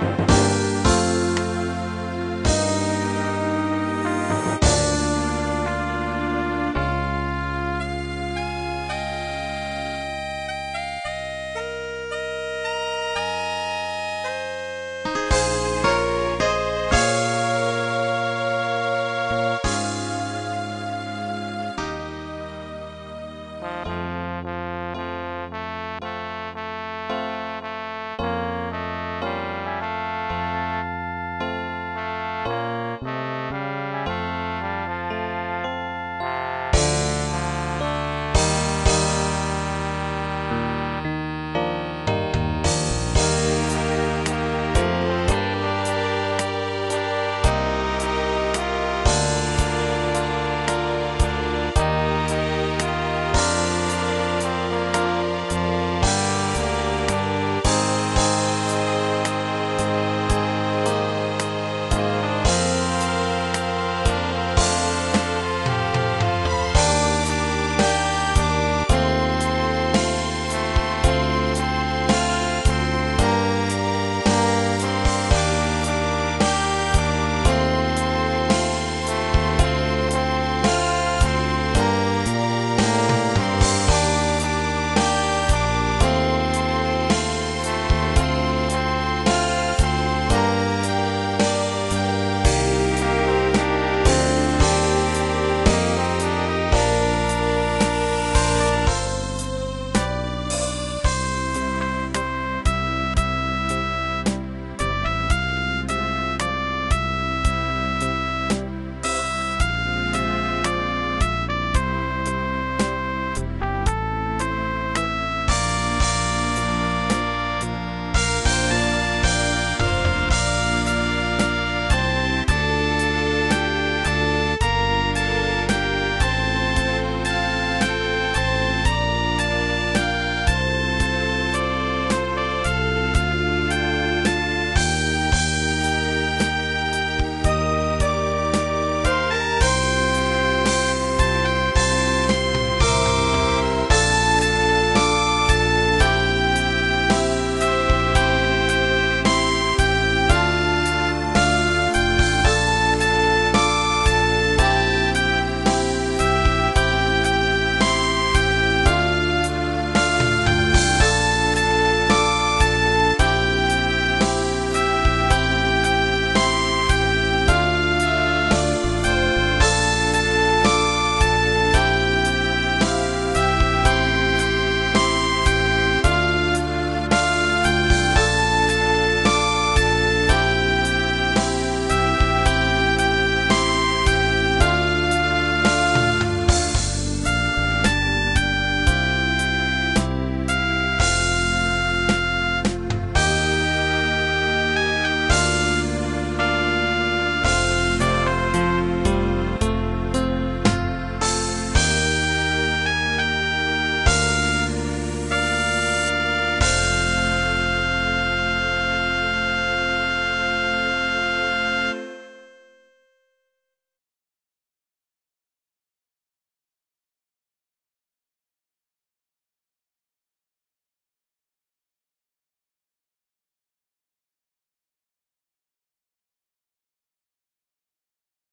Bye.